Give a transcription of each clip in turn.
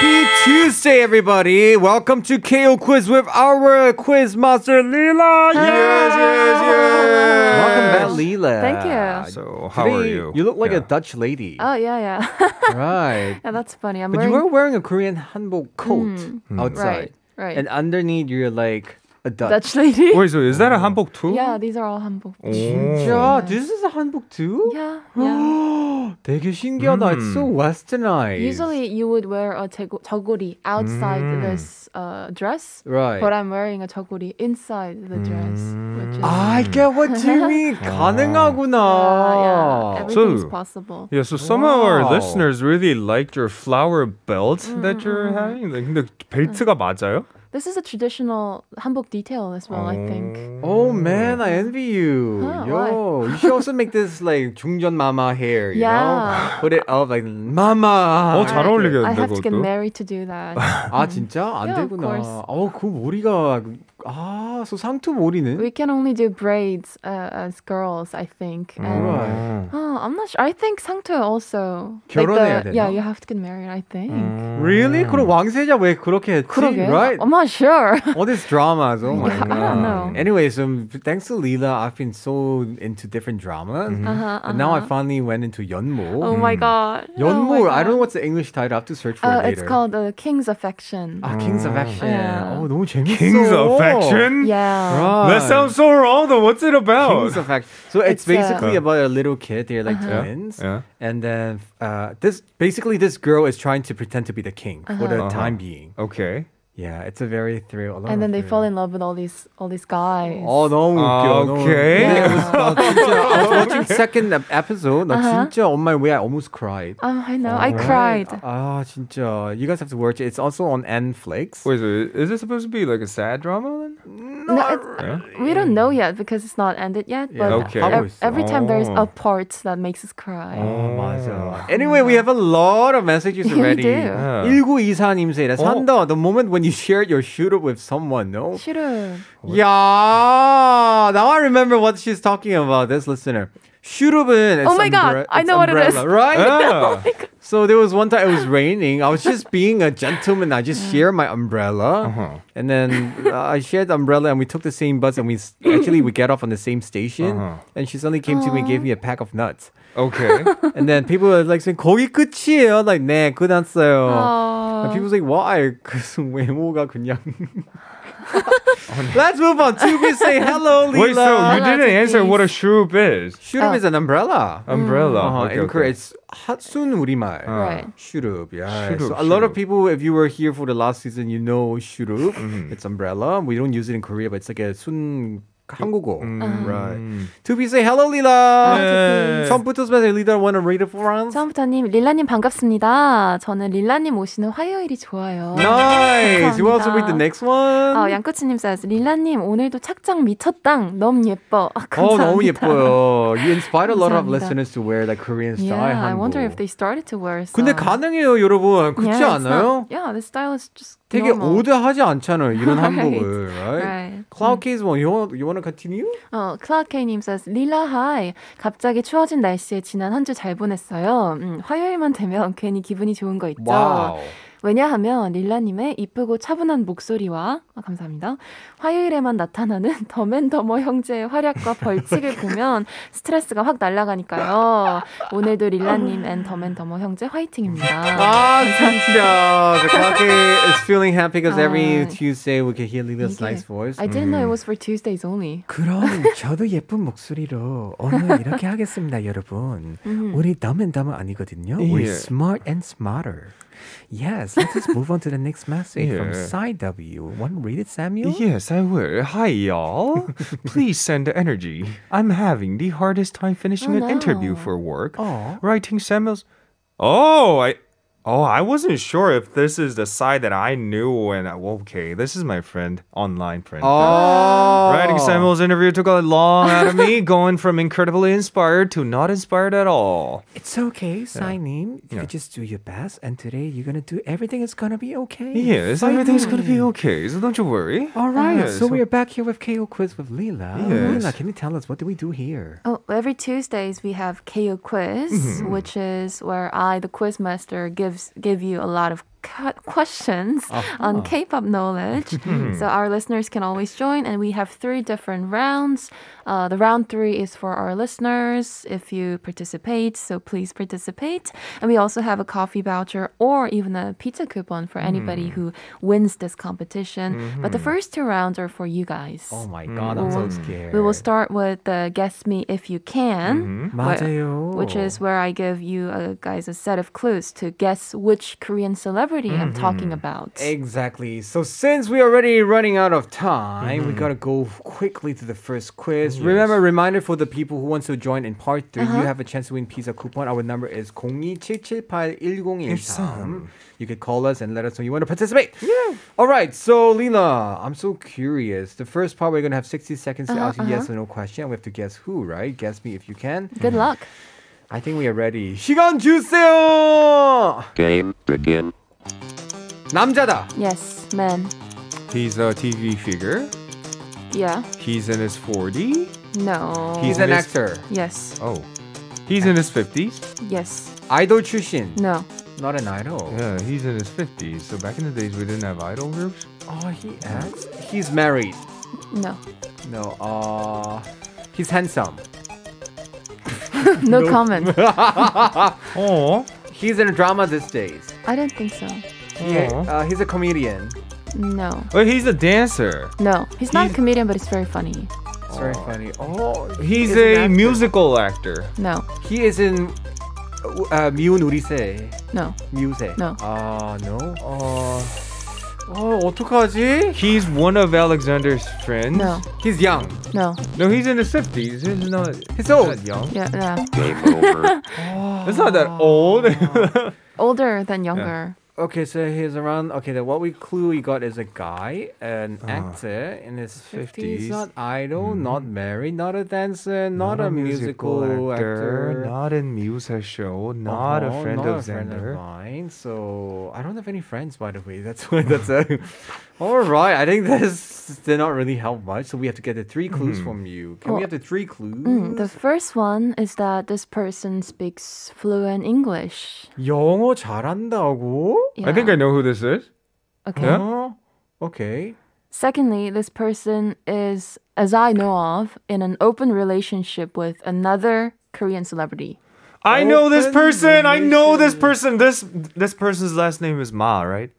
Happy Tuesday, everybody! Welcome to KO Quiz with our quiz master Leela. Yes, yes, yes. Welcome back, Leela. Thank you. So, how are you? You look like a Dutch lady. Oh yeah, yeah. right. yeah, that's funny. I'm But you were wearing a Korean hanbok coat hmm. Hmm. outside, right, right. and underneath you're like a Dutch. Dutch lady. Wait, so is that a hanbok too? Yeah, these are all hanbok. 진짜? This is a hanbok too? Yeah, yeah. 되게 신기하다. It's so westernized. Usually you would wear a 저고- 저고리 outside this uh, dress, right. but I'm wearing a 저고리 inside the dress, which is I get what you mean. 가능하구나. yeah, yeah. Everything's So- possible. Yeah, so some of our Wow. listeners really liked your flower belt that Mm, you're having. 근데 벨트가 맞아요? This is a traditional hanbok detail as well, I think. Oh man, I envy you. Huh, Yo, you should also make this like 중전 mama hair, you Yeah. know? Put it up like mama. 어, 잘 I- 어울리겠는데, I have to get 그것도? married to do that. 아 진짜 안 Yeah, of 되구나. course. 어, 그 머리가 아, so 상투 머리는. we can only do braids uh, as girls, I think. And Right. Oh, I'm not sure. I think 상투 also. like 결혼해야 the- 되나? Yeah, you have to get married, I think. Really? 그럼 왕세자 왜 그렇게 했지? 그러게. Right? I'm not sure. All these dramas. Oh my Yeah, I god. don't know. Anyways, um, thanks to Leela, I've been so into different dramas. Uh-huh, And now I uh-huh. finally went into Yeonmo. Oh my god. Oh Yeonmo, my I don't know God. what's the English title. I have to search for Uh, it it's later. called uh, King's Affection. 아, Kings of Action. Yeah. 어, 너무 재밌어. King's affection? yeah. Right. That sounds so wrong though. What's it about? Kings of Action. So it's, It's, uh, basically about a little kid. They're like Uh-huh. twins. Yeah. And then uh, this basically this girl is trying to pretend to be the king for the Uh-huh. time being. Okay. Yeah, it's a very thrill. a lot And of then they fall thrill. in love with all these all these guys. 어 너무 웃겨. 너무 Okay. 웃겨. Yeah. It was, 나 진짜 I was watching second ep- episode. 나 Uh-huh. 진짜 on my way I almost cried. Oh, I know. I Right. cried. 아 진짜. You guys have to watch it. It's also on Netflix. Wait, so is this supposed to be like a sad drama then? No, it- Yeah. we don't know yet because it's not ended yet. But Yeah, Okay. 하고 ev- 있어. every time there's Oh. a part that makes us cry. 어, 맞아. Anyway, we have a lot of messages Yeah, we already. do. Yeah. 1924님 say, that's 어? 한다. The moment when you you shared your shurup with someone, no? Shurup. Yeah. Now I remember what she's talking about, this listener. Shurub은 Oh my umbre- god, I know umbrella, what it is. Right? Oh yeah. oh so there was one time it was raining. I was just being a gentleman. I just shared my umbrella. Uh-huh. And then uh, I shared the umbrella and we took the same bus and we actually we get off on the same station. Uh-huh. And she suddenly came to me and gave me a pack of nuts. Okay. And then people were like saying 거기 끝이에요. Like 네 끝났어요. Oh. And people was like why? 그래서 외모가 그냥. Let's move on. Tubi say hello, Lila. Wait, so you Hello, didn't answer what a Tupis. shroop is? 슈룹 Oh. is an umbrella. Umbrella. Uh-huh. Okay, in okay. Korea, it's 핫순 우리말. Right. 슈룹, yeah. 슈룹, so a lot of 슈룹. people, if you were here for the last season, you know 슈룹. Mm-hmm. It's umbrella. We don't use it in Korea, but it's like a 순 한국어. Mm. Right. Tubi say hello, Lila. 네. 처음부터 스페셜 Lila want to read it for us? 처음부터님 릴라님 반갑습니다. 저는 릴라님 오시는 화요일이 좋아요. Nice. You also 감사합니다. read the next one. 어, 양꼬치님 says 릴라님 오늘도 착장 미쳤당 너무 예뻐. 아, 어, 감사합니다. 너무 예뻐요. You inspired a lot of listeners to wear like Korean Yeah, style I wonder 한복. if they started to wear some. 근데 가능해요, 여러분. 그렇지 yeah, 않아요? Not, yeah, the style is just 되게 normal. 오드하지 않잖아요, 이런 Right. 한복을, right? Right. Cloud Case one, you want, you want to continue? 어, 클라우케이님 says 릴라 하이 갑자기 추워진 날씨에 지난 한 주 잘 보냈어요. 음, 화요일만 되면 괜히 기분이 좋은 거 있죠. 와우. 왜냐하면 릴라님의 이쁘고 차분한 목소리와 아, 감사합니다. 화요일에만 나타나는 더맨더머 형제의 활약과 벌칙을 보면 스트레스가 확 날아가니까요. 오늘도 릴라님 앤 더맨더머 형제 화이팅입니다. 아 진짜 The Case is feeling happy because every 아, Tuesday we can hear Lila's nice voice. I didn't know it was for Tuesdays only. 그럼 저도 예쁜 목소리로 오늘 이렇게 하겠습니다, 여러분. 우리 dumb 아니거든요. Yeah. smart and smarter. Yes, let's just move on to the next message from Yeah. Side W. Want to read it, Samuel? Yes, I will. Hi, y'all. Please send the energy. I'm having the hardest time finishing Oh, an interview for work. Aw. Writing Samuel's. Oh, I. Oh, I wasn't sure if this is the side that I knew. And okay, this is my friend, online friend. Oh. Writing Samuel's interview took a long out of me, going from incredibly inspired to not inspired at all. It's okay, Signing. You Yeah. just do your best, and today you're gonna do everything. is gonna be okay. Yes, everything's gonna be okay, so don't you worry. All right. Yes. so we are back here with KO Quiz with Leela. Yes. Leela, can you tell us what do we do here? Oh, every Tuesdays we have KO quiz, mm-hmm. which is where I, the quiz master, gives give you a lot of questions uh-huh. on ah. K-pop knowledge. Hmm. so our listeners can always join, and we have three different rounds. Uh, the round three is for our listeners. If you participate, so please participate. And we also have a coffee voucher or even a pizza coupon for anybody mm. who wins this competition. Mm-hmm. But the hmm. first two rounds are for you guys. Oh my god, mm. I'm so scared. We will start with the guess me if you can, mm-hmm. which is where I give you uh, guys a set of clues to guess which Korean celebrity I'm talking about. Exactly. So since we're already running out of time, we gotta go quickly to the first quiz. Remember, reminder for the people who want to join in part 3 you have a chance to win pizza coupon. Our number is 027781013. You could call us and let us know you want to participate. Yeah. All right. So Lila, I'm so curious. The first part we're gonna have 60 seconds to ask you yes or no question. We have to guess who, right? Guess me if you can. Good luck. I think we are ready. 시간 주세요. Game begin. 남자다. Yes, man. He's a TV figure. Yeah. He's in his 40. No. He's in an his- actor. yes. Oh. He's in his 50s. Yes. 아이돌 출신. No. Not an idol. Yeah, he's in his 50s. So back in the days, we didn't have idol groups. Oh, he acts. He's married. No. No. Uh, he's handsome. No comment. Oh. He's in a drama these days. I don't think so. He, Aw. uh, he's a comedian. No. But he's a dancer. No. He's not He's- a comedian, but it's very funny. It's very funny. Oh, He's is an a actor. musical actor. No. He is in uh, 미운 우리 새. No. 뮤새. No. Uh, no. Uh, 어, 어떡하지? He's one of Alexander's friends. No. He's young. No. No, he's in his 50s. He's not, He's old. not young. Yeah. Yeah. Game over. It's not that old. Older than younger. Okay, so he's around. Okay, then what we clue we got is a guy, an actor in his 50s, 50s. not idol, not married, not a dancer, not, a musical, actor. not in music show, not Uh-huh, a friend not of a friend of mine. So I don't have any friends, by the way. That's why. That's a. All right, I think this did not really help much. So we have to get the three clues from you. Can we Well, have the three clues? Mm, the first one is that this person speaks fluent English. 영어 잘한다고? I think I know who this is. Okay. Yeah? 어? Okay. Secondly, this person is, as I know of, in an open relationship with another Korean celebrity. I know this Open person. I know this relationship. person. This this person's last name is Ma, right?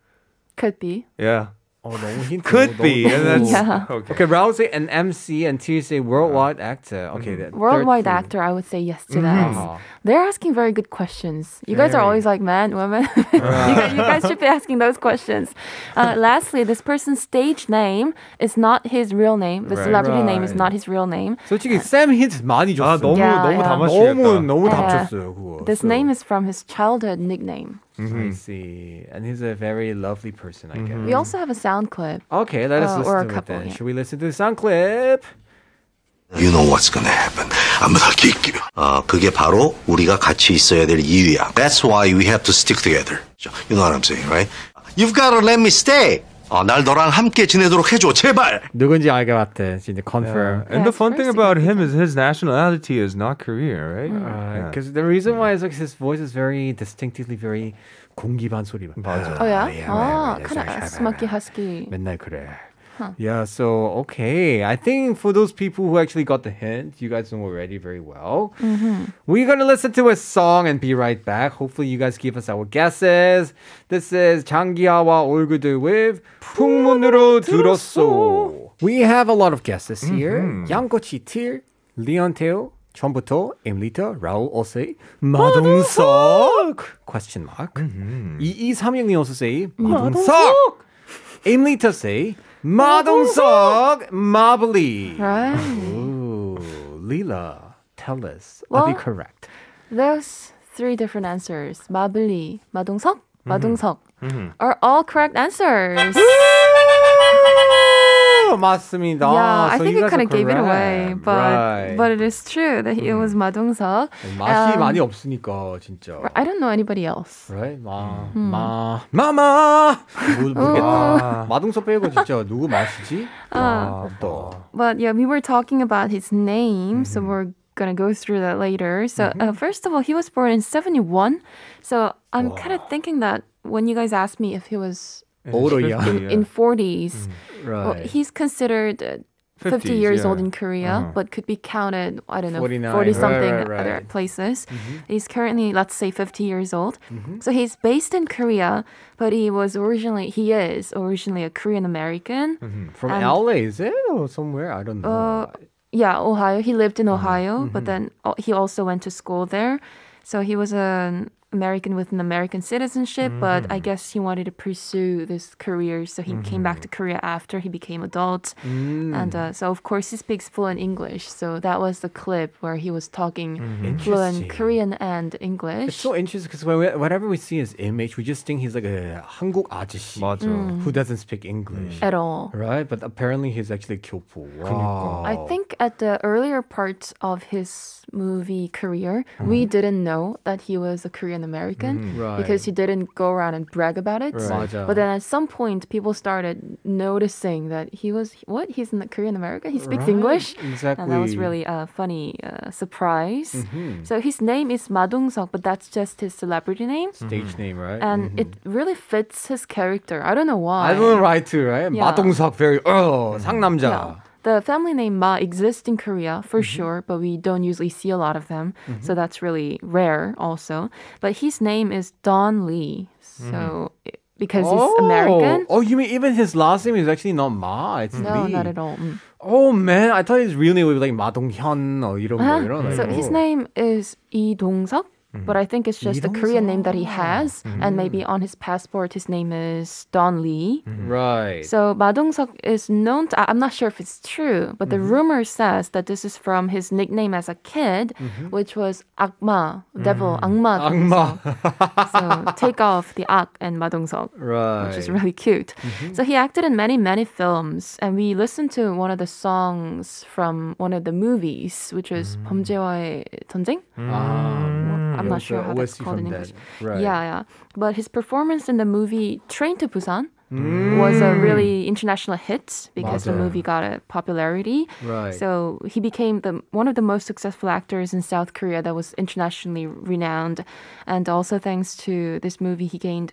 Could be. Yeah. 어, 너무 힌트. Could 너무 be. And that's Yeah. okay. Okay, Raul say an MC and T say worldwide actor. Okay, the third Worldwide clue. actor, I would say yes to that. Uh-huh. They're asking very good questions. You guys are Very. always like, man, woman. you, guys, you guys should be asking those questions. Uh, lastly, this person's stage name is not his real name. The Right. celebrity name is Right. not his real name. 솔직히 쌤 힌트 많이 아 줬어. 너무 Yeah, 너무 yeah. 너무 담아주겠다. 너무 Yeah. 답쳤어요 그거. This So, name is from his childhood nickname. I see, and he's a very lovely person, I guess. We also have a sound clip. Okay, let us Uh, listen or a to it couple, then. yeah. Should we listen to the sound clip? You know what's gonna happen. I'm gonna kick you. 어, 그게 바로 우리가 같이 있어야 될 이유야. That's why we have to stick together. You know what I'm saying, right? You've gotta let me stay. 어, 날 너랑 함께 지내도록 해줘, 제발. 누군지 알것 같아. 진짜 confirm. And Yeah, the it's fun thing about him is his nationality is not Korean, right? Uh, Because the reason why is like his voice is very distinctively very 공기 반 소리. 맞아. Oh yeah? yeah, oh, yeah, kind yeah, of smoky husky. 맨날 그래. Yeah, so okay. I think for those people who actually got the hint, you guys know already very well. We're gonna listen to a song and be right back. Hopefully, you guys give us our guesses. This is 장기하와 올그들 with 풍문으로 들었어. We have a lot of guesses here. 양꼬치 틸, 리언테오, 처음부터 임리터, 라울 오세이, 마동석. Question mark. 2236님 also say 마동석. 임리터 say 마동석 마블리. Right. Ooh, Leela, tell us. Are they Well- correct? There's three different answers. 마블리, 마동석, 마동석 are all correct answers. 맞습니다. yeah, I So think you it guys are kind of gave it away, correct. but right. but it is true that it was 마동석. 맛이 um, 많이 없으니까 진짜. I don't know anybody else. Right? 마, 마, 마마. 모, 모르겠다. 마동석 빼고 진짜 누구 맛이지? 아, 또. But yeah, we were talking about his name, so we're gonna go through that later. So uh, first of all, he was born in '71. So I'm kind of thinking that when you guys asked me if he was Old young? in, in 40s, well, Right. he's considered uh, 50 50s, years yeah. old in Korea, Uh-huh. but could be counted, I don't know, 49. 40 something Right, right, other right. places. He's currently, let's say, 50 years old. Mm-hmm. So he's based in Korea, but he was originally, he is originally a Korean American. From and- LA, is it? Or somewhere? I don't know. Uh, yeah, Ohio. He lived in Mm-hmm. Ohio, but then uh, he also went to school there. So he was an American with an American citizenship, but Mm-hmm. I guess he wanted to pursue this career, so he came back to Korea after he became adult. Mm. And uh, so, of course, he speaks fluent English. So that was the clip where he was talking Interesting. fluent Korean and English. It's so interesting because whenever we see his image, we just think he's like a 한국 아저씨 맞아. Mm. who doesn't speak English. at all. Right? But apparently he's actually 교포. Wow. I think at the earlier part of his movie career, we didn't know that he was a Korean American Right. because he didn't go around and brag about it. Right. 맞아. But then at some point, people started noticing that he was what? He's a Korean American. He speaks Right, English. exactly. And that was really a funny uh, surprise. Mm-hmm. So his name is Ma Dong-seok, but that's just his celebrity name. Stage name, right? And it really fits his character. I don't know I why. don't know right too, right? Yeah. 마동석 very oh 상남자. Yeah. The family name Ma exists in Korea for Mm-hmm. sure, but we don't usually see a lot of them. So that's really rare also. But his name is Don Lee. So i- because he's American. Oh, you mean even his last name is actually not Ma? It's No, Lee. not at all. Mm. Oh man, I thought his real name was like 마동현 or 이런 거, Uh-huh. you know? Like, So his oh. name is Lee Dong-seok. But I think it's just a Korean name that he has, Mm-hmm. and maybe on his passport his name is Don Lee. Right. So Ma Dong-seok is known to, I- I'm not sure if it's true, but the Mm-hmm. rumor says that this is from his nickname as a kid, which was 악마, devil, 악마. Mm-hmm. 악마. so take off the ak and Ma Dong-seok, right. which is really cute. So he acted in many, many films, and we listened to one of the songs from one of the movies, which was 범죄와의 전쟁. Ah, I'm it not was sure the how that's OST called in from English. that. Right. Yeah, yeah. But his performance in the movie Train to Busan was a really international hit because the 맞아요. movie got a popularity. Right. So he became the one of the most successful actors in South Korea that was internationally renowned, and also thanks to this movie, he gained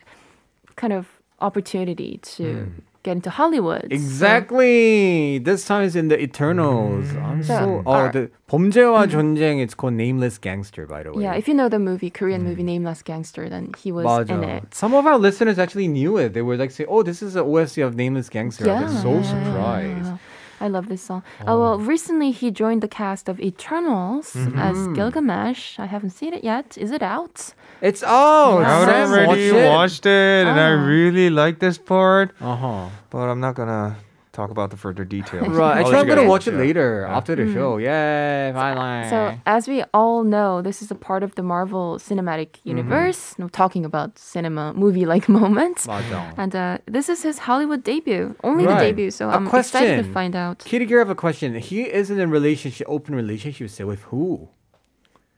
kind of opportunity to get into Hollywood. Exactly. So. This time is in the Eternals. Mm. I'm so, oh our, the 범죄와 전쟁. Mm-hmm. It's called Nameless Gangster, by the way. Yeah, if you know the movie Korean movie mm. Nameless Gangster, then he was 맞아. in it. Some of our listeners actually knew it. They were like, say, "Oh, this is the OST of Nameless Gangster." Yeah. I was so surprised. I love this song. Oh. well, recently he joined the cast of Eternals as Gilgamesh. I haven't seen it yet. Is it out? It's oh, I already watched it. watched it, and I Oh. really like this part, Uh huh. but I'm not gonna talk about the further details. Right. I'll Actually, I'm gonna watch it yeah. later after the show. Yay! Finally. So, as we all know, this is a part of the Marvel Cinematic Universe. No, talking about cinema movie-like moments. 맞아. And uh, this is his Hollywood debut, only Right. the debut. So A I'm excited to find out. Kitty Gear, I have a question. He isn't in a relationship, open relationship. Say with who?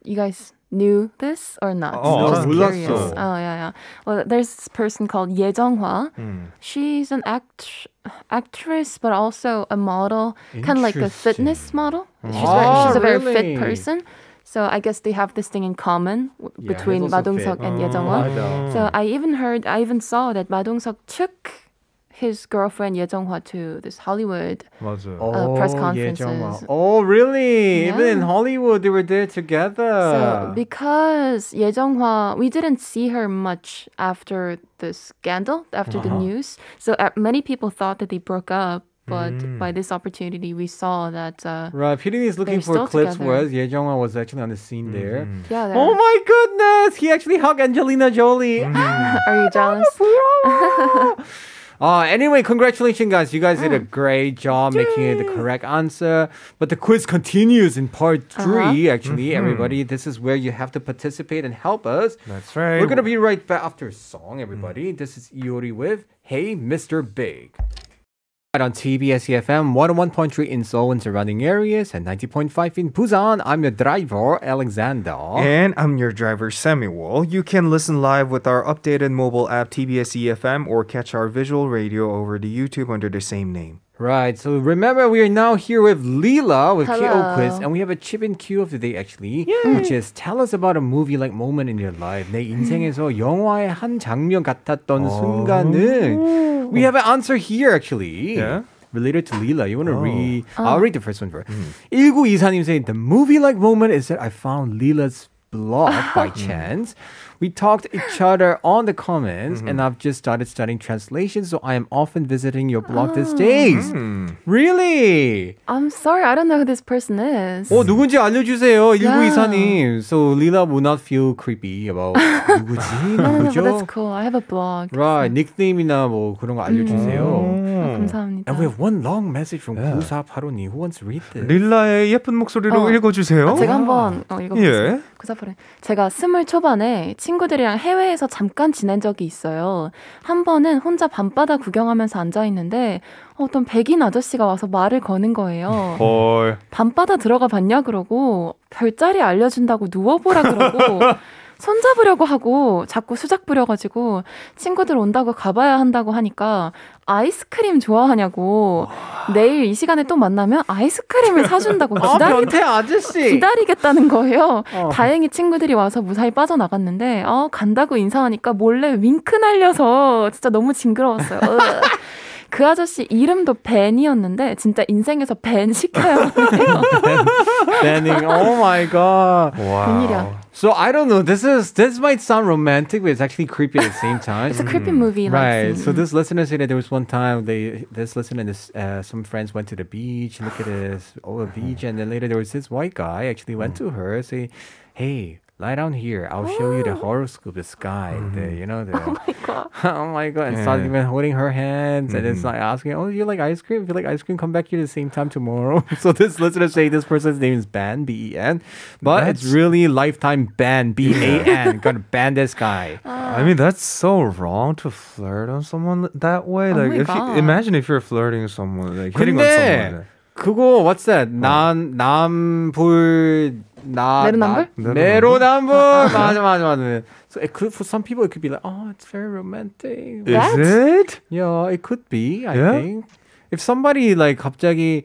You guys knew this or not? Oh, Just 몰랐어. curious. Oh yeah, yeah. Well, there's this person called Ye Jeonghwa. She's an act actress, but also a model, kind of like a fitness model. She's, very, Oh, she's a very really? fit person. So I guess they have this thing in common w- Yeah, between he's Ma also Dong-seok fit. and Ye Jeonghwa. 맞아. So I even heard, I even saw that Ma Dong-seok took his girlfriend Ye Jung-hwa to this Hollywood uh, oh, press conferences. Oh, really? Yeah. Even in Hollywood, they were there together. So because Ye Jung-hwa, we didn't see her much after the scandal, after uh-huh. the news. So uh, many people thought that they broke up. But mm. by this opportunity, we saw that. Uh, right, PDD is looking for clips together. where Ye Jung-hwa was actually on the scene mm. there. Yeah. Oh my goodness, he actually hugged Angelina Jolie. Mm. Are you jealous? Uh, anyway, congratulations, guys. You guys did a oh. great job making it the correct answer. But the quiz continues in part uh-huh. 3 actually. Mm-hmm. Everybody, this is where you have to participate and help us. That's right. We're going to be right back after a song, mm. everybody. This is Iori with Hey, Mr. Big. On TBS EFM 101.3 in Seoul and surrounding areas and 90.5 in Busan. I'm your driver, Alexander. And I'm your driver, Samuel. You can listen live with our updated mobile app TBS EFM or catch our visual radio over the YouTube under the same name. Right. So remember, we are now here with Leela with KO Hello. Quiz, and we have a chip and cue of the day actually, which is tell us about a movie like moment in your life. 내 인생에서 영화의 한 장면 같았던 순간은. We have an answer here actually. Yeah? Related to Leela, you want to read? I'll read the first one first. 1924님 saying the movie like moment is that I found Leela's blog by chance. We talked each other on the comments, and I've just started studying translation, so I am often visiting your blog these days. Really? I'm sorry, I don't know who this person is. 어 누군지 알려주세요, Yeah. 1924님. So Leela will not feel creepy about 누구지, no, no, no, but 누구죠? that's cool. I have a blog. Right, 닉네임이나 뭐 그런 거 알려주세요. 아, 감사합니다. And we have one long message from Yeah. 9485님. Who wants to read this? 릴라의 예쁜 목소리로 어. 읽어주세요. 아, 제가 한번 어, 읽어보겠습니다. 예. 구사포렌. 제가 스물 초반에 친 구들이랑 해외에서 잠깐 지낸 적이 있어요. 한 번은 혼자 밤바다 구경하면서 앉아 있는데 어떤 백인 아저씨가 와서 말을 거는 거예요. 헐. 밤바다 들어가 봤냐 그러고 별자리 알려준다고 누워보라 그러고 손잡으려고 하고 자꾸 수작 부려가지고 친구들 온다고 가봐야 한다고 하니까 아이스크림 좋아하냐고 내일 이 시간에 또 만나면 아이스크림을 사준다고 아, 기다리, 아저씨. 기다리겠다는 거예요. 어. 다행히 친구들이 와서 무사히 빠져나갔는데 어, 간다고 인사하니까 몰래 윙크 날려서 진짜 너무 징그러웠어요. 으. 그 아저씨 이름도 벤이었는데 진짜 인생에서 벤 시켜야 해요. Standing. Oh my god. 와. 웬일이야. So I don't know. This is this might sound romantic, but it's actually creepy at the same time. It's a creepy movie. like, Right. mm. So this listener said that there was one time they this listener and this uh, some friends went to the beach, look at this oh a beach, and then later there was this white guy actually went to her say, "Hey, lie down here. I'll show you the horoscope, the sky, the mm-hmm. you know the." Oh my god. oh my god! And Yeah. started even holding her hands, and it's mm-hmm. like asking, "Oh, you like ice cream? If you like ice cream, come back here the same time tomorrow." so this listener say this person's name is Ban B E N, but it's really lifetime ban B A N. Gonna ban this guy. Ah. I mean, that's so wrong to flirt on someone that way. Oh like, my if you, imagine if you're flirting with someone, like hitting on 근데 someone. 그거 what's that? 남 남불 나 내로남불? 나- 내로남불 맞아 맞아 맞아. So it could for some people it could be like oh it's very romantic. Is What? it? Yeah, it could be. I Yeah? think if somebody like 갑자기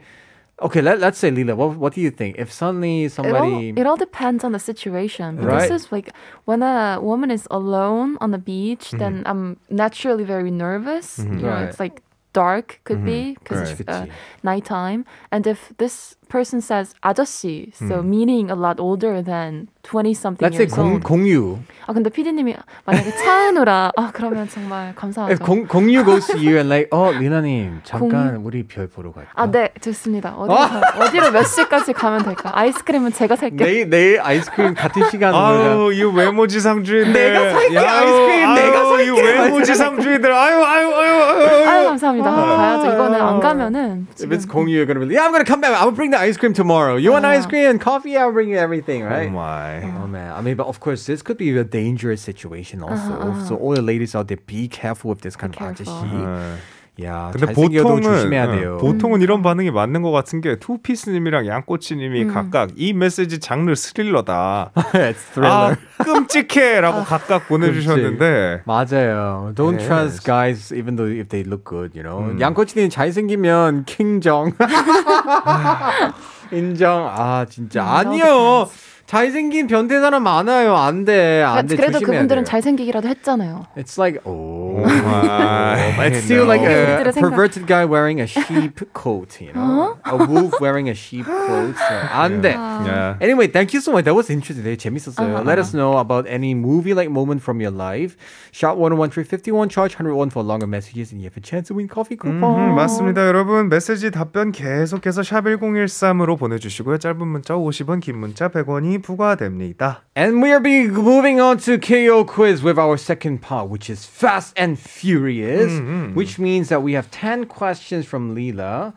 okay let let's say Lila, what what do you think? If suddenly It all, somebody it all depends on the situation. But Right. This is like when a woman is alone on the beach, Mm-hmm. then I'm naturally very nervous. You know, Right. it's like dark could be because Right. it's uh, nighttime. And if this person says 아저씨, so Mm. meaning a lot older than 20 something let's say years 공, old. 공유. 아 근데 피디님이 만약에 차은우라 아 그러면 정말 감사하죠. If 공, 공유 goes to you and like 어 리나님 잠깐 우리 별 보러 갈까? 아, 네, 좋습니다. 어디로, 가- 어디로 몇 시까지 가면 될까? 아이스크림은 제가 살게요. 내일 내일 아이스크림 같은 시간으로 아우, 이 외모지상주의들. 내가 살게, 아이스크림 내가 아우, 이 외모지상주의들. 아유, 아유, 아유, 아유. 아유, 감사합니다. 가야죠. 이거는 안 가면은. If 지금 it's Kong, you're gonna be like, yeah, I'm gonna come back. I will bring the ice cream tomorrow. You want ice cream and coffee? I'll bring you everything, Oh right? my. Oh man, I mean, but of course, this could be a dangerous situation also. Uh-huh, So all the ladies out there, be careful with this kind of careful. 아저씨. 네. 야, 근데 보통은 돼요. 보통은 이런 반응이 맞는 것 같은 게 투피스님이랑 양꼬치님이 각각 이 메시지 장르 스릴러다. It's 아. 끔찍해라고 각각 보내주셨는데 맞아요. Don't Yes. trust guys even though if they look good, you know. 양코치님 잘생기면 킹정. 인정. 아 진짜 음, 아니요. 잘생긴 변태 사람 많아요. 안 돼. 안 돼. 그래도 그분들은 돼요. 잘생기기라도 했잖아요. It's like oh. my. It's still like a perverted guy wearing a sheep coat, you know, a wolf wearing a sheep coat. So, 안 돼. Yeah. Anyway, thank you so much. That was interesting. 되게 재밌었어요. Uh-huh, Let us know about any movie-like moment from your life. Shot 101351, charge 101 for longer messages, and you have a chance to win coffee coupon. 음, 맞습니다, 여러분. 메시지 답변 계속해서 샵 1013으로 보내 주시고요. 짧은 문자 50원, 긴 문자 100원이 부과됩니다. And we are be moving on to KO quiz with our second part, which is Fast and Furious, which means that we have 10 questions from Leela,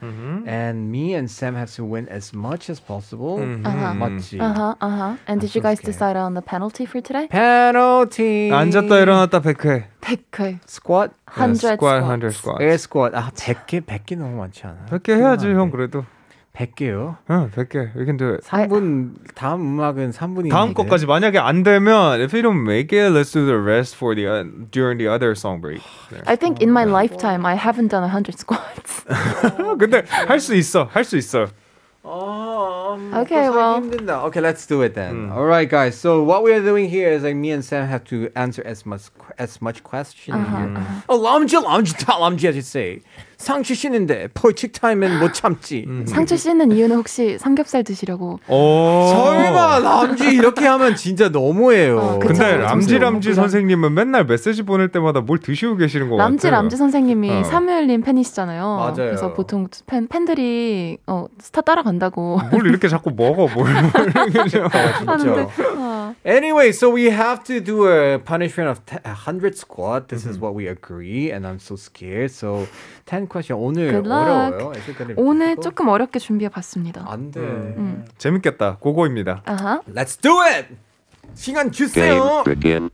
and me and Sam have to win as much as possible. Uh-huh. 맞지? Uh-huh, uh-huh. And did you guys okay. decide on the penalty for today? Penalty. 앉았다 일어났다 100회. 100회. squat. 100 스쿼트, squats. 100 스쿼트. 에어 스쿼트. 아, 100개? 100개 너무 많지 않아? 100개 해야지, 형, 그래도. 100개요? 응, 100개. We can do it. 3분 다음 음악은 3분이 다음 것까지 만약에 안 되면 if we don't make it, let's do the rest for the uh, during the other song break. 네. I think in my lifetime I haven't done 100 squats. 근데 할 수 있어. 할 수 있어. Okay, well. 힘든다. Okay, let's do it then. All right, guys. So what we are doing here is like me and Sam have to answer as much as much question here. Oh, 람지 람지 다 람지 I should say. 상추 씨는데 벌칙 타임은 못 참지. 상추 씨는 이유는 혹시 삼겹살 드시려고? 오. 설마 람지 이렇게 하면 진짜 너무해요. 어, 그쵸. 근데 람지. 람지 선생님은 맨날 메시지 보낼 때마다 뭘 드시고 계시는 것 람지 같아요. 람지 선생님이 어. 사무엘님 팬이시잖아요. 맞아요. 그래서 보통 팬, 팬들이 어, 스타 따라간다고 뭘 이렇게 자꾸 먹어 뭘. 하는데 어. Anyway, so we have to do a punishment of 100 squat. This is what we agree, and I'm so scared. So 10 question 오늘 Good luck. 어려워요. 오늘 difficult? 조금 어렵게 준비해봤습니다. 안 돼. 재밌겠다. 고고입니다. 아하. Let's do it. 시간 Game 주세요. begin.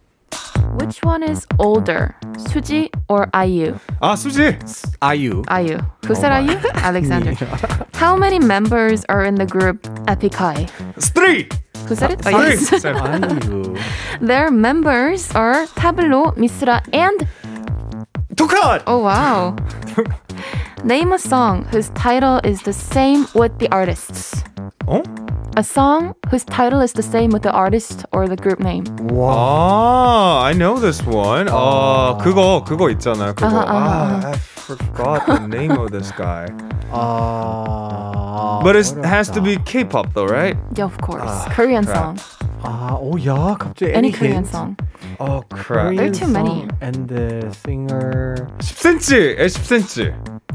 Which one is older, Suji or IU? Ah, 수지 IU. IU. Who oh said IU? Alexander. How many members are in the group Epik High? Three. Who said it? Oh, Three. yes. Their members are Tablo, Mithra, and Tukutz. Oh wow. Name a song whose title is the same with the artists. Oh A song whose title is the same with the artist or the group name. 아, I know this one. 어, 그거 그거 있잖아. 그거. 아하, 아하, 아, I forgot the name of this guy. 아. But it has to be K-pop though, right? Yeah, of course. Korean crap. song. 아, 오, 야, 갑자기 Any any Korean hint? song. Oh crap. There are too many. song And the singer 10cm. 에 10cm.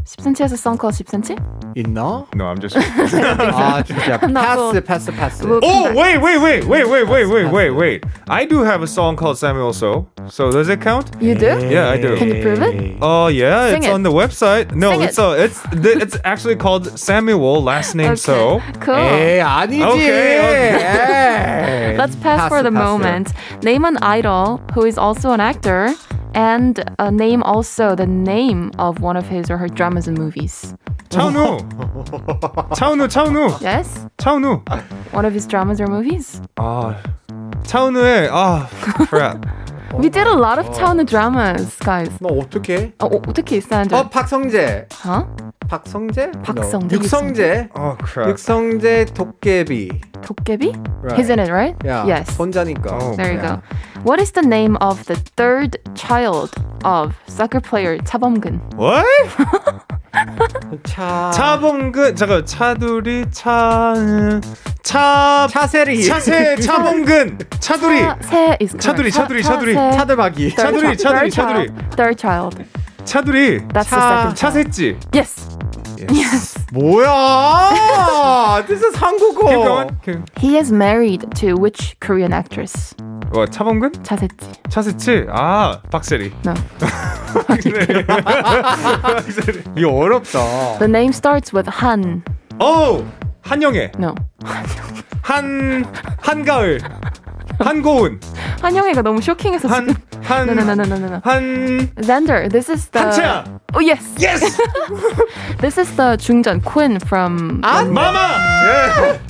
10cm has a song called 10cm? 있나? No, I'm just. 아, 진짜 나도- 패스, 패스, 패스. We'll come Oh back. wait, wait, wait, wait, wait, wait, wait, wait, wait. I do have a song called Samuel So. So does it count? You do? Yeah, I do. Can you prove it? Oh yeah, Sing it's it. on the website. No, Sing it's it. uh, it's th- it's actually called Samuel, last name So. Cool. 에이, 아니지. Okay, 에이. Let's pass for 패스, the 패스. moment. Name an idol who is also an actor and uh, name also the name of one of his or her dramas and movies. 차은우. 차은우, 차은우, Yes? 차은우. One of his dramas or movies? 아, 차은우의 아, crap. We did a lot of Chaonu dramas, guys. 너 어떻게? 어, 어, 어떻게 있어야지? 어, 박성재. huh? 박성재? 박성재, No. 육성재. Oh crap. 육성재 도깨비. 도깨비? Right. He's in it, right? 야, Yes. 혼자니까. Oh, There you Yeah. go. What is the name of the third child of soccer player 차범근? What? 차. 차범근 잠깐 차두리 차 차 차세리. 차세 차범근 차두리 새 is. 차두리, 차두리, 차두리. 차- 차들박이. 차두리. 차두리, 차두리. Third child. 차두리 That's the 차- second child. 차세찌 Yes. Yes. 뭐야? This is 한국어. He is married to which Korean actress? 뭐 차범근 차세지. 차세찌 아 박세리 No. 이거 어렵다. The name starts with Han. 오 한영애 No. 한 한가을 한고은 한영애가 너무 쇼킹해서 지금. 한한 No, no, no, no, no, no, no. 한 Xander, this is the. 한채야 Oh yes. 예스 This is the 중전 Quinn from. 마마 예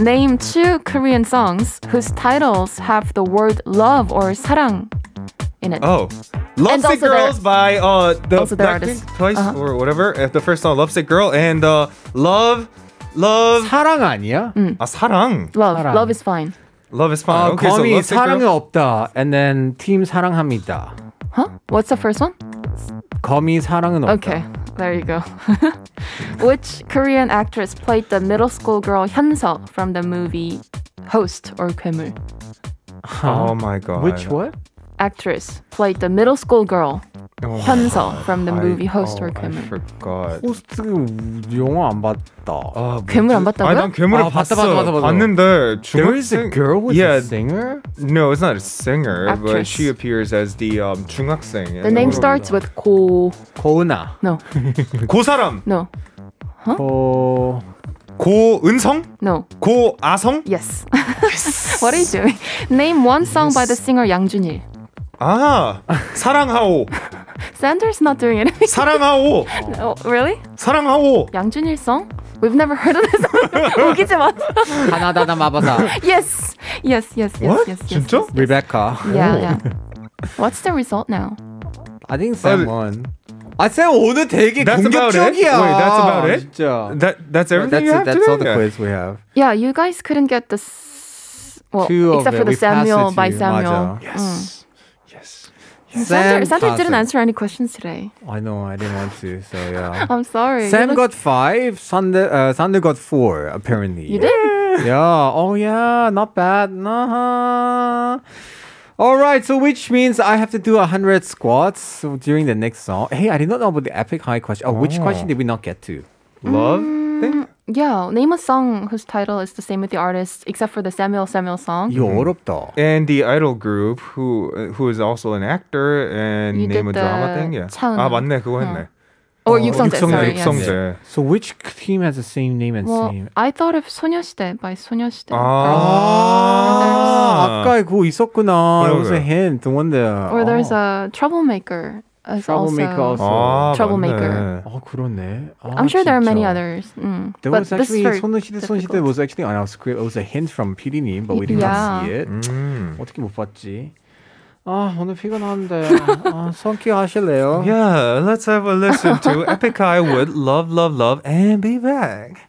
Name two Korean songs whose titles have the word love or 사랑 in it. Oh, And Lovesick also their- Girls by uh the Also their Blackpink artists. twice Uh-huh. or whatever. Uh, the first song Lovesick Girl and uh Love Love 사랑 아니야? 아 사랑 Love. 사랑. Love is fine. Love is 아, fine. okay, so 거미 Lovesick 사랑은 Girl. 없다. And then 팀 사랑합니다. Huh? What's the first one? 거미 사랑은 없다. Okay, there you go. Which Korean actress played the middle school girl Hyunseo from the movie Host or 괴물? Oh my god. Which what? Actress played the middle school girl Oh, Hyunseo from the I- movie Host or oh, I 괴물. forgot. 호스트 영화 안 봤다. 아, 괴물 안 봤다고요? 아니 난 괴물을 아, 봤다, 봤어. 봤다, 봤다, 봤다. 봤는데 There is a 중학생. girl with Yeah. a singer? No, it's not a singer, but Actress. she appears as the um, 중학생. The name starts with 고. 고은아. No, 고사람, no, 고... 고은성, no. 고아성. Yes. what are you doing? Name one song by the singer Yang Junil. 아, 사랑하오, Sander's not doing anything. 사랑하오, oh, really? 사랑하오. Yang Junil song? We've never heard of this. 우기지 마. 하나다나 마바사. yes, yes, yes, yes, What? yes, yes. 진짜? Rebecca. Yeah, yeah. What's the result now? I think Sam 아, won. 아, 쌤 오늘 되게 That's about it? 공격적이야. Wait, that's about it? 진짜. That that's everything that's you it. have That's today? all the quiz we have. Yeah, you guys couldn't get the s- well, Two of except it. for the We passed it Samuel to by you. Samuel. 맞아. Yes. Yes. Sandra, Sandra didn't answer any questions today. I know. I didn't want to. So yeah. I'm sorry. Sam look- got five. Sander, uh, Sander got four. Apparently. You did? Yeah. Oh yeah. Not bad. Uh-huh. All right. So which means I have to do hundred squats during the next song. Hey, I did not know about the Epik High question. Oh, which Oh. question did we not get to? Love Mm. thing? Yeah, name a song whose title is the same with the artist, except for the Samuel Samuel song. 이거 어렵다. And the idol group who who is also an actor and You name a did drama the thing. Yeah. 차은우. 아 맞네 그거 했네. Or Oh, 육성재, 육성재, sorry. yes. 육성재. So which team has the same name and Well, same? I thought of 소녀시대 by 소녀시대. 아, 아까 그거 있었구나. It was a 그러게. hint. No wonder. Or there's 아. a troublemaker. troublemaker. Also, 아, troublemaker. 맞네. 아 그렇네. 아, I'm sure there are many others. 음. There was but actually 손시대 손시대 was actually on our script. It was a hint from PD님, but we did yeah. not see it. 음. 어떻게 못 봤지? 아 오늘 피곤한데 아, 성기 하실래요? Yeah, let's have a listen to Epik High Would Love Love Love and Be Back.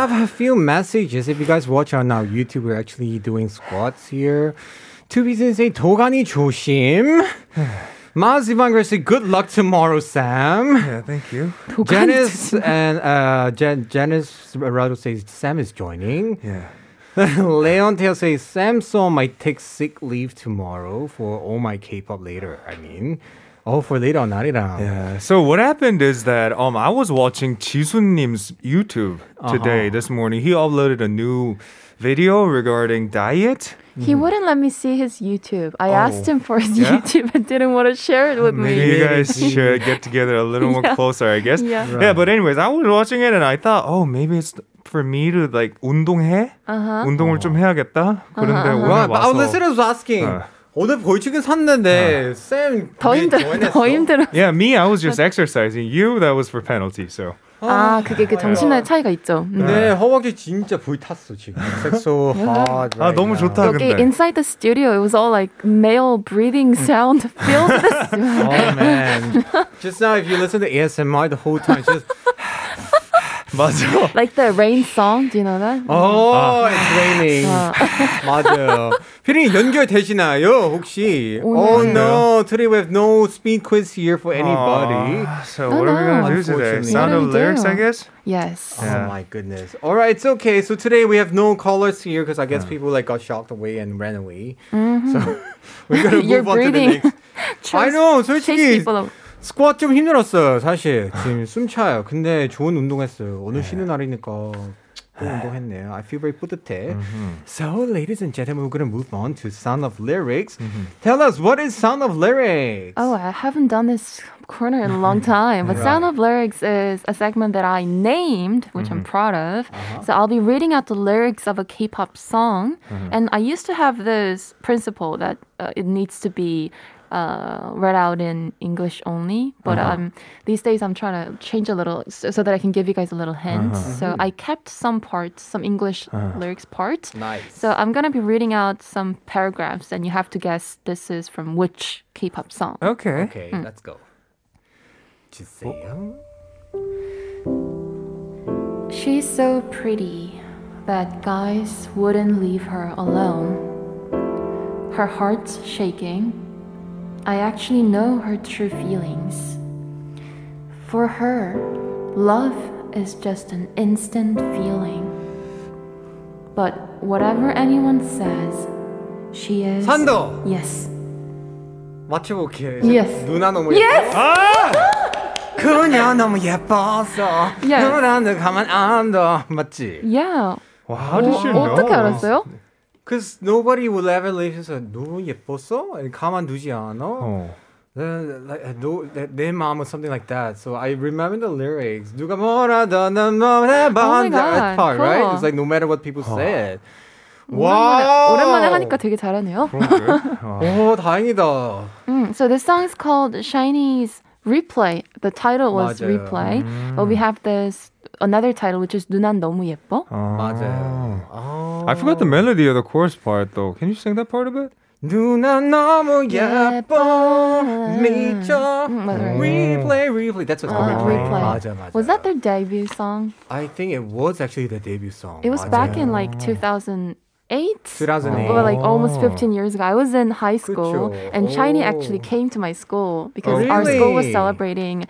have a few messages. If you guys watch on our YouTube, we're actually doing squats here. 투비슨 say 도가니 조심. Maz Ivan say good luck tomorrow, Sam. Yeah, thank you. Janice and uh, Jan- Janice Rado says Sam is joining. Yeah. Leon Tail says Samsung might take sick leave tomorrow for all my K-pop later. I mean, oh for later on 아니라. Yeah. So what happened is that um I was watching Jisun-nim's YouTube today this morning. He uploaded a new video regarding diet. He wouldn't let me see his YouTube. I asked him for his Yeah? YouTube and didn't want to share it with Maybe me. you guys should get together a little more Yeah. closer, I guess. Yeah. Yeah, but anyways, I was watching it and I thought, oh, maybe it's for me to like 운동해? Uh-huh. 운동을 좀 해야겠다. 그런데 오늘 Well, but our 와서 listener was asking. 어. 오늘 벌칙은 샀는데 쌤더왜 힘들? 더 힘들어. Yeah, me, I was just exercising. You, that was for penalty. So 아, 그게 그 정신의 차이가 있죠. 음. 근데 허벅지 진짜 불탔어 지금. So hard. 아 너무. 좋다 여기 근데. inside the studio, it was all like male breathing sound filled this. Oh man. Just now if you listen to ASMR the whole time just 맞아. like the rain song. Do you know that? Oh, it's raining. 아. 맞아요. 피디님 연결되시나요 혹시? 오늘- Oh no, today we have no speed quiz here for anybody. Aw, so Oh, what are we no. gonna do today? Unfortunately. Sound What of do we lyrics, do? I guess. Yes. Oh Yeah. my goodness. All right, it's okay. So today we have no callers here because I guess people like got shocked away and ran away. So we're gonna You're move on to the breathing. next. I know, Chase 솔직히 people away. 스쿼트 좀 힘들었어요, 사실. 지금 숨 차요. 근데 좋은 운동했어요. 오늘 쉬는 날이니까. 또 운동했네요. I feel very 뿌듯해. So, ladies and gentlemen, we're going to move on to Sound of Lyrics. Tell us, what is Sound of Lyrics? Oh, I haven't done this corner in a long time. But Sound of Lyrics is a segment that I named, which I'm proud of. So I'll be reading out the lyrics of a K-pop song, and I used to have this principle that uh, it needs to be. Uh, read out in English only, but um, these days I'm trying to change a little so, so that I can give you guys a little hint. So I kept some parts, some English lyrics parts. Nice. So I'm gonna be reading out some paragraphs, and you have to guess this is from which K-pop song. Okay. Okay, let's go. 주세요. She's so pretty that guys wouldn't leave her alone. Her heart's shaking. I actually know her true feelings. For her, love is just an instant feeling. But whatever anyone says, she is. 산도! Yes. 맞춰볼게요. Yes. 누나 너무 예뻐. Yes! 그녀 너무 예뻐서 Yes. 누나는 가만 안 둬. 맞지? Yeah. Wow, how did you know? 어떻게 알았어요? Cause nobody will ever leave. 그래서 너무 예뻤어? 가만두지 않아? 어. Uh, like, uh, no, that, their mom or something like that. So I remember the lyrics. Oh my god! that part, cool. right? It's like no matter what people 어. said. 와 오랜만에 하니까 되게 잘하네요. 오 다행이다. 음, so this song is called SHINee's Replay. The title was 맞아요. Replay, but we have this another title which is 누난 너무 예뻐. 맞아요. 아. I forgot the melody of the chorus part though. Can you sing that part a bit? 누나 너무 예뻐 예뻐. 미쳐 음, 맞아요. replay replay that's what's called Uh, replay. Replay. 맞아 맞아. Was that their debut song? I think it was actually the debut song. It was 맞아요. back in like 2008? Like almost 15 years ago. I was in high school 그쵸. and SHINee actually oh. came to my school because really? our school was celebrating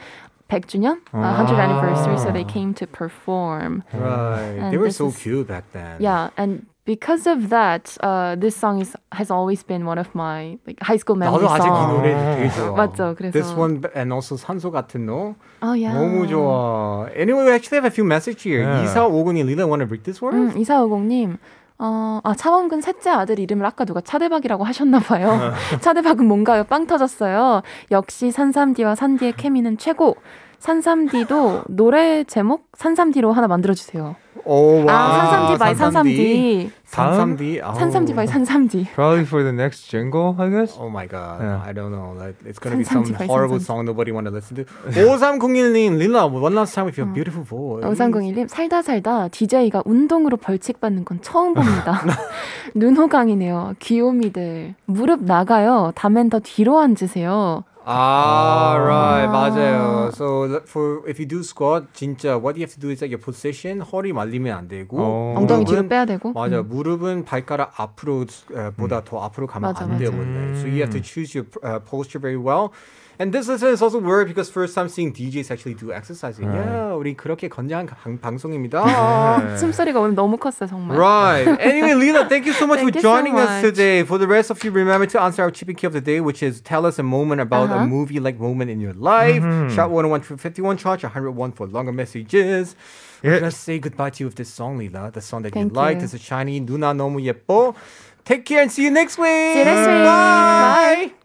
100주년, uh, 100th anniversary, so they came to perform. Right. And they were so is, cute back then. Yeah, and because of that, uh, this song is, has always been one of my like high school memory songs. 나도 아직 이 노래 되게 좋아. 그래서 this one and also 산소 같은 노. Oh yeah. 너무 좋아. Anyway, we actually have a few messages here. Yeah. 2450님, Lila, want to break this one? 이사오공님. 2450님. 어, 아, 차범근 셋째 아들 이름을 아까 누가 차대박이라고 하셨나 봐요. 차대박은 뭔가요? 빵 터졌어요. 역시 산삼디와 산디의 케미는 최고. 산삼디도 노래 제목 산삼디로 하나 만들어 주세요. 오, 와. 아, 산삼디 바이 산삼디. 산삼디. 산삼디 바이 산삼디. Probably for the next jingle, I guess. Oh my god. Yeah. I don't know. Like it's gonna be some horrible 산삼디. song nobody want to listen to. 5301님, Lila, one last time with your beautiful voice. 5301님 살다 살다 DJ가 운동으로 벌칙 받는 건 처음 봅니다. 눈호강이네요. 귀요미들 무릎 나가요. 다음엔 더 뒤로 앉으세요. Ah, right, 맞아요. So for if you do squat, 진짜 what you have to do is like your position 허리 말리면 안 되고 어. 엉덩이 뒤로 빼야 되고. 맞아. 무릎은 발가락 앞으로 어, 보다 더 앞으로 가면 맞아, 안 돼요. 원래. So you have to choose your uh, posture very well. And this lesson is also weird because first time seeing DJs actually do exercising. Right. Yeah, 우리 그렇게 건장한 강, 방송입니다. 숨소리가 오늘 너무 컸어 정말. Right. Anyway, Lila, thank you so much for joining so much. us today. For the rest of you, remember to answer our chippy key of the day, which is tell us a moment about uh-huh. a movie-like moment in your life. Mm-hmm. Shout 51 charge 101 for longer messages. Yeah. Let's say goodbye to you with this song, Lila. The song that Thank you liked. This a SHINee. 누나 너무 예뻐. Take care and see you next week. See you next week. Bye. Bye.